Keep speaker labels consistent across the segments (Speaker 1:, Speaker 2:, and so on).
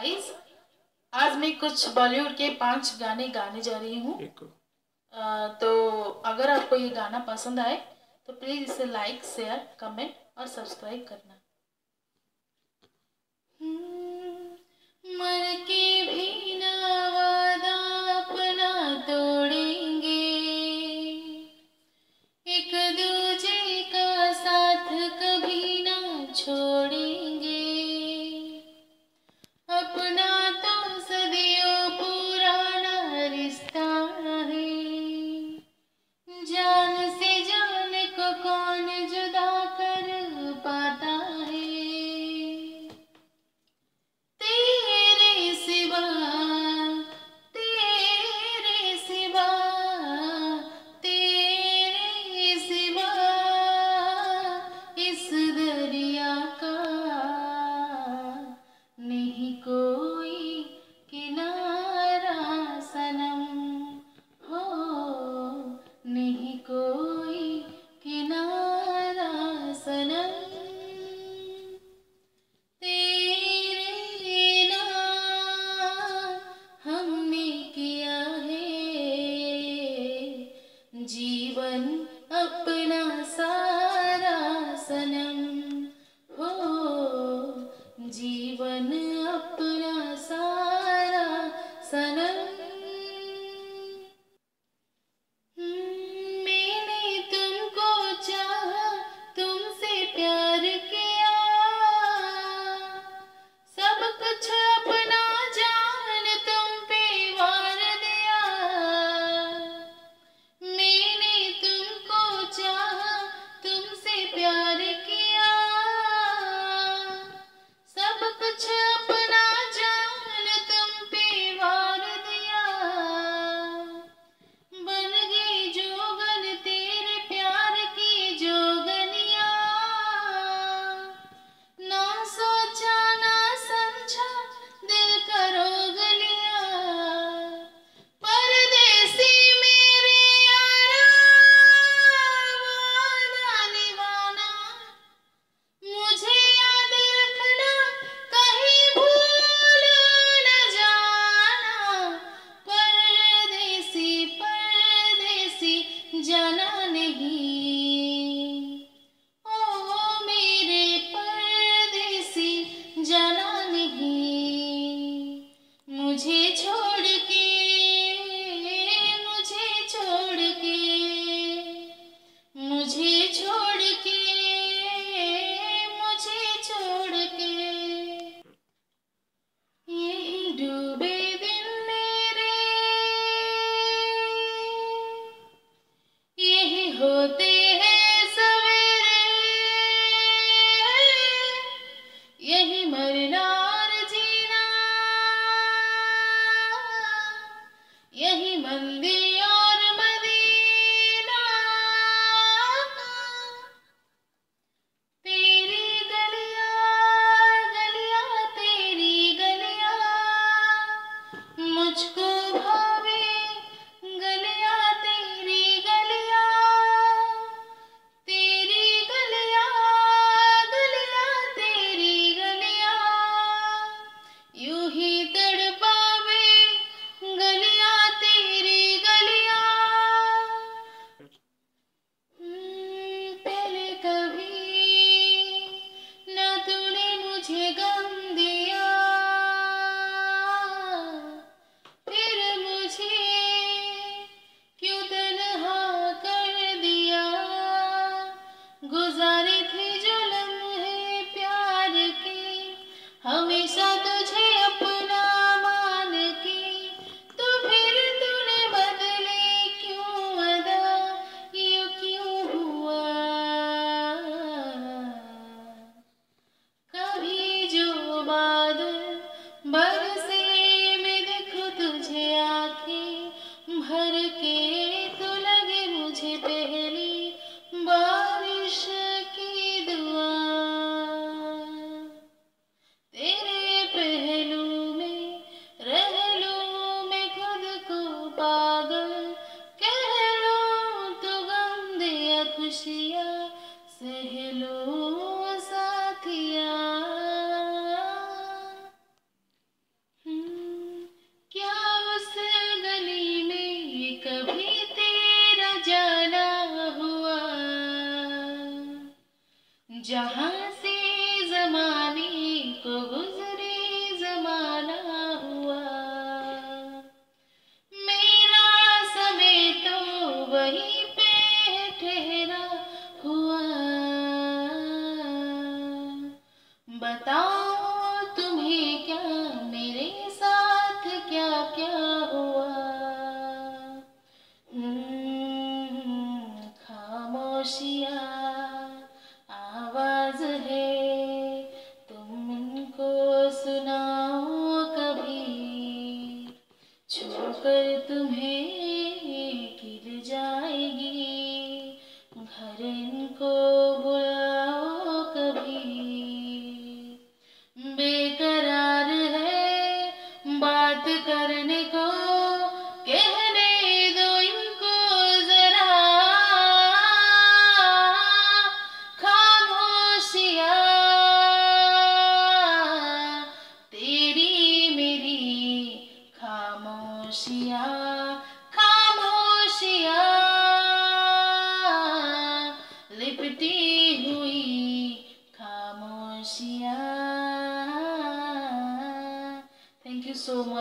Speaker 1: Guys आज मैं कुछ बॉलीवुड के पाँच गाने गाने जा रही हूँ। तो अगर आपको ये गाना पसंद आए तो प्लीज़ इसे लाइक शेयर कमेंट और सब्सक्राइब करना। साथिया। हम्म, क्या उस गली में कभी तेरा जाना हुआ? जहाँ से जमाने को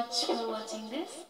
Speaker 1: much for watching this